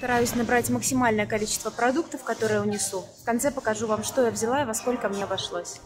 Стараюсь набрать максимальное количество продуктов, которые унесу. В конце покажу вам, что я взяла и во сколько мне обошлось.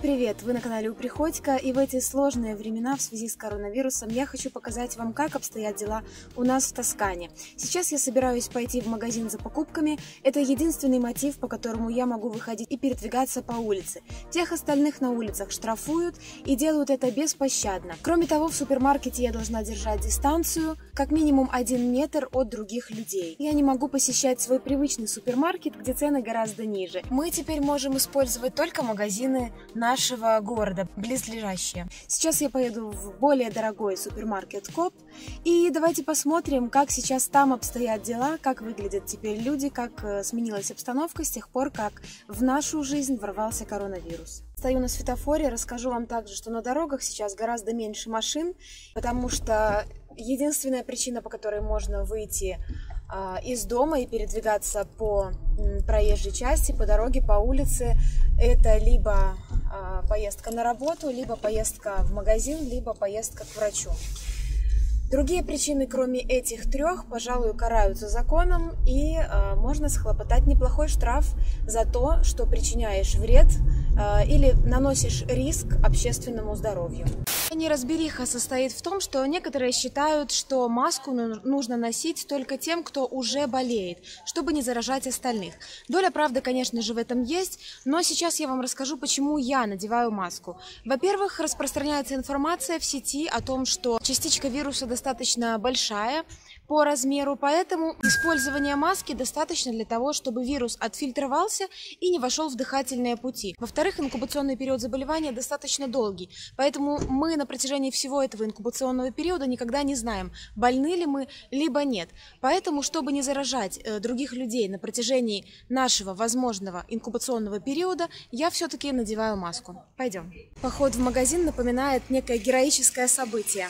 Привет! Вы на канале У Приходько, и в эти сложные времена в связи с коронавирусом я хочу показать вам, как обстоят дела у нас в Тоскане. Сейчас я собираюсь пойти в магазин за покупками. Это единственный мотив, по которому я могу выходить и передвигаться по улице. Тех остальных на улицах штрафуют и делают это беспощадно. Кроме того, в супермаркете я должна держать дистанцию, как минимум один метр от других людей. Я не могу посещать свой привычный супермаркет, где цены гораздо ниже. Мы теперь можем использовать только магазины на нашего города, близлежащие. Сейчас я поеду в более дорогой супермаркет Коп, и давайте посмотрим, как сейчас там обстоят дела, как выглядят теперь люди, как э, сменилась обстановка с тех пор, как в нашу жизнь ворвался коронавирус. Стою на светофоре, расскажу вам также, что на дорогах сейчас гораздо меньше машин, потому что единственная причина, по которой можно выйти из дома и передвигаться по проезжей части, по дороге, по улице, это либо а, поездка на работу, либо поездка в магазин, либо поездка к врачу. Другие причины, кроме этих трех, пожалуй, караются законом, и э, можно схлопотать неплохой штраф за то, что причиняешь вред э, или наносишь риск общественному здоровью. Неразбериха состоит в том, что некоторые считают, что маску нужно носить только тем, кто уже болеет, чтобы не заражать остальных. Доля правды, конечно же, в этом есть, но сейчас я вам расскажу, почему я надеваю маску. Во-первых, распространяется информация в сети о том, что частичка вируса достаточно большая, по размеру, поэтому использование маски достаточно для того, чтобы вирус отфильтровался и не вошел в дыхательные пути. Во-вторых, инкубационный период заболевания достаточно долгий, поэтому мы на протяжении всего этого инкубационного периода никогда не знаем, больны ли мы, либо нет. Поэтому, чтобы не заражать э, других людей на протяжении нашего возможного инкубационного периода, я все-таки надеваю маску. Пойдем. Поход в магазин напоминает некое героическое событие.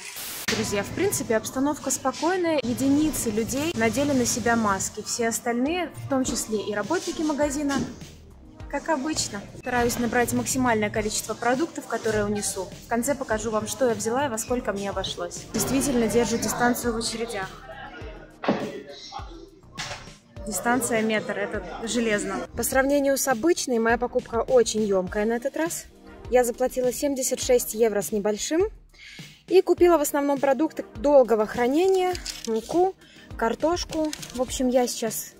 Друзья, в принципе, обстановка спокойная, единицы людей надели на себя маски. Все остальные, в том числе и работники магазина, как обычно. Стараюсь набрать максимальное количество продуктов, которые унесу. В конце покажу вам, что я взяла и во сколько мне обошлось. Действительно держу дистанцию в очередях. Дистанция метр, это железно. По сравнению с обычной, моя покупка очень емкая на этот раз. Я заплатила 76 евро с небольшим. И купила в основном продукты долгого хранения, муку, картошку. В общем, я сейчас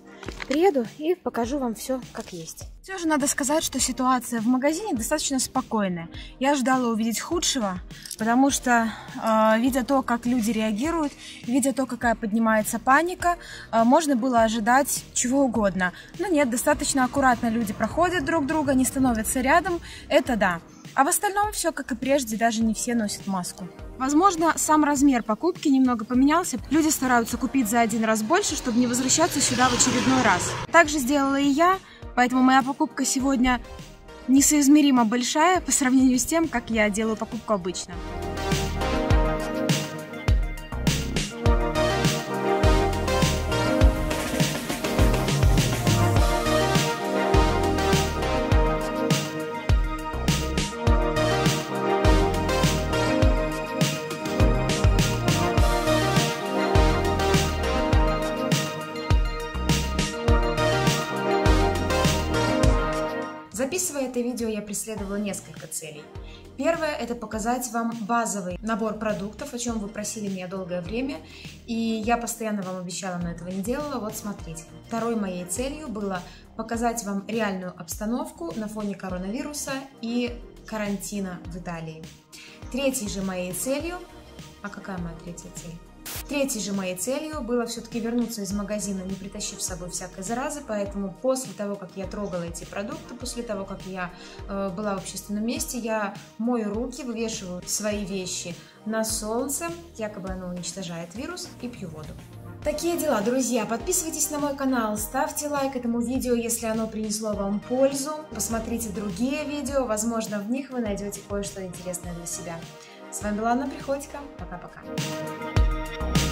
приеду и покажу вам все как есть. Все же надо сказать, что ситуация в магазине достаточно спокойная. Я ждала увидеть худшего, потому что, э, видя то, как люди реагируют, видя то, какая поднимается паника, э, можно было ожидать чего угодно. Но нет, достаточно аккуратно люди проходят друг друга, не становятся рядом, это да. А в остальном все как и прежде, даже не все носят маску. Возможно, сам размер покупки немного поменялся. Люди стараются купить за один раз больше, чтобы не возвращаться сюда в очередной раз. Так же сделала и я, поэтому моя покупка сегодня несоизмеримо большая по сравнению с тем, как я делаю покупку обычно. Записывая это видео, я преследовала несколько целей. Первое – это показать вам базовый набор продуктов, о чем вы просили меня долгое время, и я постоянно вам обещала, но этого не делала. Вот смотрите. Второй моей целью было показать вам реальную обстановку на фоне коронавируса и карантина в Италии. Третьей же моей целью... А какая моя третья цель? Третьей же моей целью было все-таки вернуться из магазина, не притащив с собой всякой заразы, поэтому после того, как я трогала эти продукты, после того, как я э, была в общественном месте, я мою руки, вывешиваю свои вещи на солнце, якобы оно уничтожает вирус, и пью воду. Такие дела, друзья. Подписывайтесь на мой канал, ставьте лайк этому видео, если оно принесло вам пользу. Посмотрите другие видео, возможно, в них вы найдете кое-что интересное для себя. С вами была Анна Приходько. Пока-пока. you